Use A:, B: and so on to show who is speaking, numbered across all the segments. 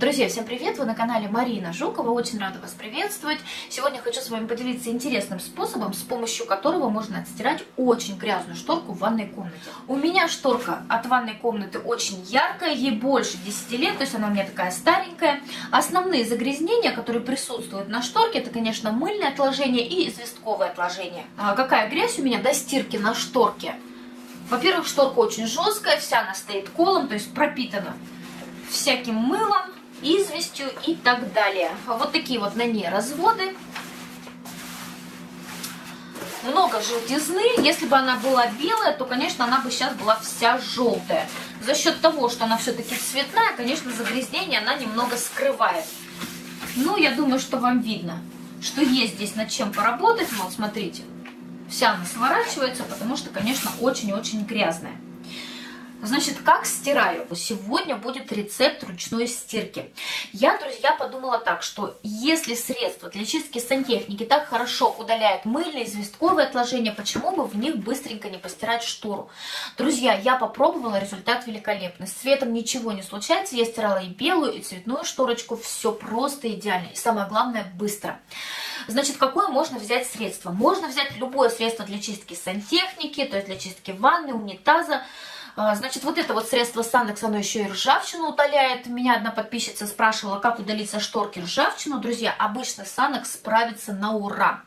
A: Друзья, всем привет! Вы на канале Марина Жукова. Очень рада вас приветствовать. Сегодня хочу с вами поделиться интересным способом, с помощью которого можно отстирать очень грязную шторку в ванной комнате. У меня шторка от ванной комнаты очень яркая, ей больше 10 лет, то есть она у меня такая старенькая. Основные загрязнения, которые присутствуют на шторке, это, конечно, мыльное отложение и известковое отложение. А какая грязь у меня до стирки на шторке? Во-первых, шторка очень жесткая, вся она стоит колом, то есть пропитана всяким мылом, известью и так далее. Вот такие вот на ней разводы. Много желтизны. Если бы она была белая, то, конечно, она бы сейчас была вся желтая. За счет того, что она все-таки цветная, конечно, загрязнение она немного скрывает. Ну, я думаю, что вам видно, что есть здесь над чем поработать. Вот, смотрите, вся она сворачивается, потому что, конечно, очень-очень грязная. Значит, как стираю? Сегодня будет рецепт ручной стирки. Я, друзья, подумала так, что если средства для чистки сантехники так хорошо удаляют мыльные, известковые отложения, почему бы в них быстренько не постирать штору? Друзья, я попробовала, результат великолепный. С цветом ничего не случается. Я стирала и белую, и цветную шторочку. Все просто идеально. И самое главное, быстро. Значит, какое можно взять средство? Можно взять любое средство для чистки сантехники, то есть для чистки ванны, унитаза, значит, вот это вот средство Санекс, оно еще и ржавчину утоляет. Меня одна подписчица спрашивала, как удалить со шторки ржавчину. Друзья, обычно Санекс справится на ура.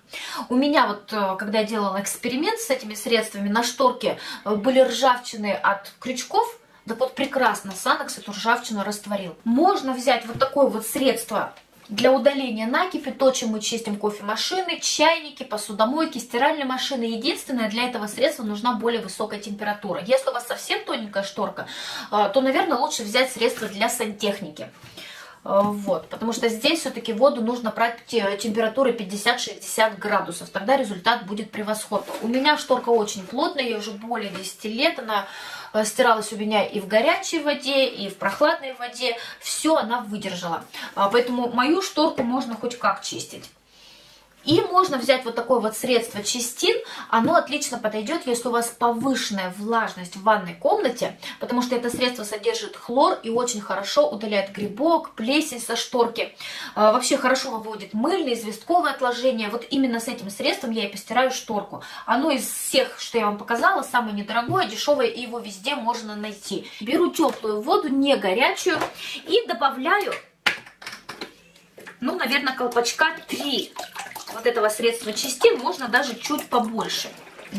A: У меня вот, э, когда я делала эксперимент с этими средствами, на шторке э, были ржавчины от крючков, да вот прекрасно Санекс эту ржавчину растворил. Можно взять вот такое вот средство для удаления накипи, то, чем мы чистим кофемашины, чайники, посудомойки, стиральные машины. Единственное, для этого средства нужна более высокая температура. Если у вас совсем тоненькая шторка, а, то, наверное, лучше взять средство для сантехники. А, вот, потому что здесь все-таки воду нужно брать температуры 50-60 градусов, тогда результат будет превосходный. У меня шторка очень плотная, ей уже более 10 лет, она Э, стиралась у меня и в горячей воде, и в прохладной воде. Все она выдержала. А, поэтому мою шторку можно хоть как чистить. И можно взять вот такое вот средство чистин. Оно отлично подойдет, если у вас повышенная влажность в ванной комнате, потому что это средство содержит хлор и очень хорошо удаляет грибок, плесень со шторки. А, вообще хорошо выводит мыльные, известковые отложения. Вот именно с этим средством я и постираю шторку. Оно из всех, что я вам показала, самое недорогое, дешевое, и его везде можно найти. Беру теплую воду, не горячую, и добавляю, ну, наверное, колпачка 3 вот этого средства частей можно даже чуть побольше.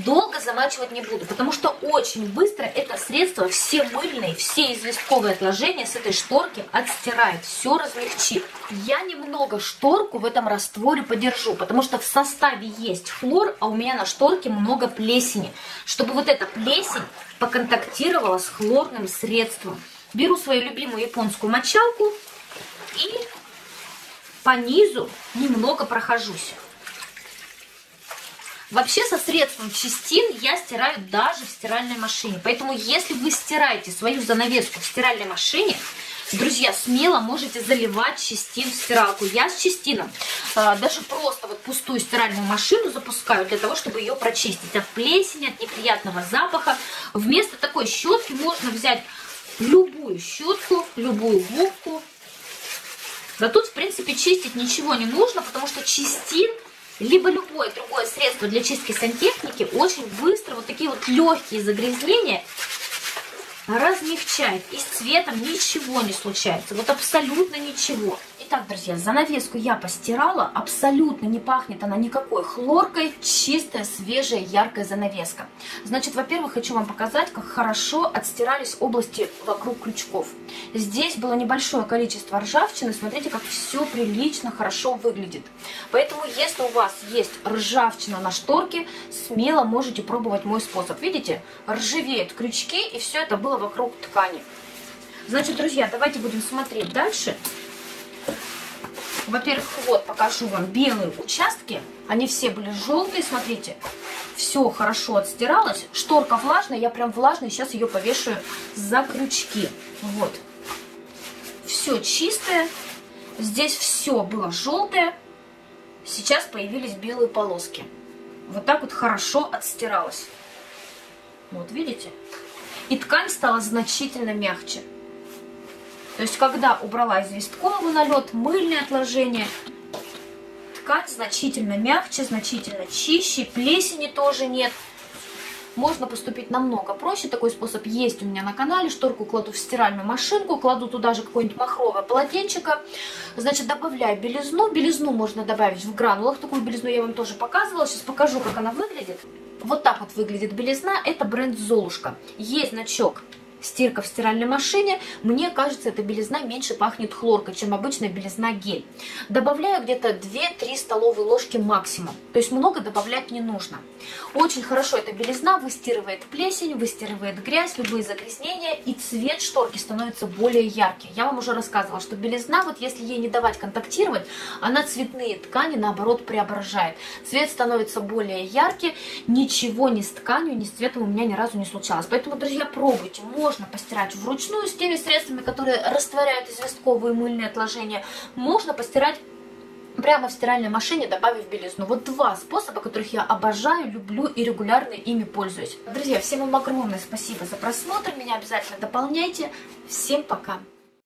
A: Долго замачивать не буду, потому что очень быстро это средство все мыльные, все известковые отложения с этой шторки отстирает, все размягчит. Я немного шторку в этом растворе подержу, потому что в составе есть хлор, а у меня на шторке много плесени. Чтобы вот эта плесень поконтактировала с хлорным средством. Беру свою любимую японскую мочалку и по низу немного прохожусь. Вообще со средством чистин я стираю даже в стиральной машине. Поэтому если вы стираете свою занавеску в стиральной машине, друзья, смело можете заливать чистин в стиралку. Я с чистином э, даже просто вот пустую стиральную машину запускаю для того, чтобы ее прочистить от плесени, от неприятного запаха. Вместо такой щетки можно взять любую щетку, любую губку. Да тут, в принципе, чистить ничего не нужно, потому что чистин либо любое другое средство для чистки сантехники очень быстро вот такие вот легкие загрязнения размягчает. И с цветом ничего не случается. Вот абсолютно ничего. Итак, друзья, занавеску я постирала. Абсолютно не пахнет она никакой хлоркой. Чистая, свежая, яркая занавеска. Значит, во-первых, хочу вам показать, как хорошо отстирались области вокруг крючков. Здесь было небольшое количество ржавчины. Смотрите, как все прилично, хорошо выглядит. Поэтому, если у вас есть ржавчина на шторке, смело можете пробовать мой способ. Видите, ржавеют крючки, и все это было вокруг ткани. Значит, друзья, давайте будем смотреть дальше. Во-первых, вот покажу вам белые участки. Они все были желтые, смотрите. Все хорошо отстиралось. Шторка влажная, я прям влажная. Сейчас ее повешаю за крючки. Вот. Все чистое. Здесь все было желтое. Сейчас появились белые полоски. Вот так вот хорошо отстиралось. Вот, видите? И ткань стала значительно мягче. То есть, когда убрала известковый налет, мыльные отложения, ткань значительно мягче, значительно чище, плесени тоже нет. Можно поступить намного проще. Такой способ есть у меня на канале. Шторку кладу в стиральную машинку, кладу туда же какое-нибудь махровое полотенчико. Значит, добавляю белизну. Белизну можно добавить в гранулах. Такую белизну я вам тоже показывала. Сейчас покажу, как она выглядит. Вот так вот выглядит белизна. Это бренд Золушка. Есть значок стирка в стиральной машине, мне кажется, эта белизна меньше пахнет хлоркой, чем обычная белизна гель. Добавляю где-то 2-3 столовые ложки максимум, то есть много добавлять не нужно. Очень хорошо эта белизна выстирывает плесень, выстирывает грязь, любые загрязнения, и цвет шторки становится более яркий. Я вам уже рассказывала, что белизна, вот если ей не давать контактировать, она цветные ткани наоборот преображает. Цвет становится более яркий, ничего ни с тканью, ни с цветом у меня ни разу не случалось. Поэтому, друзья, пробуйте, можно можно постирать вручную с теми средствами, которые растворяют известковые мыльные отложения. Можно постирать прямо в стиральной машине, добавив белизну. Вот два способа, которых я обожаю, люблю и регулярно ими пользуюсь. Друзья, всем вам огромное спасибо за просмотр. Меня обязательно дополняйте. Всем пока!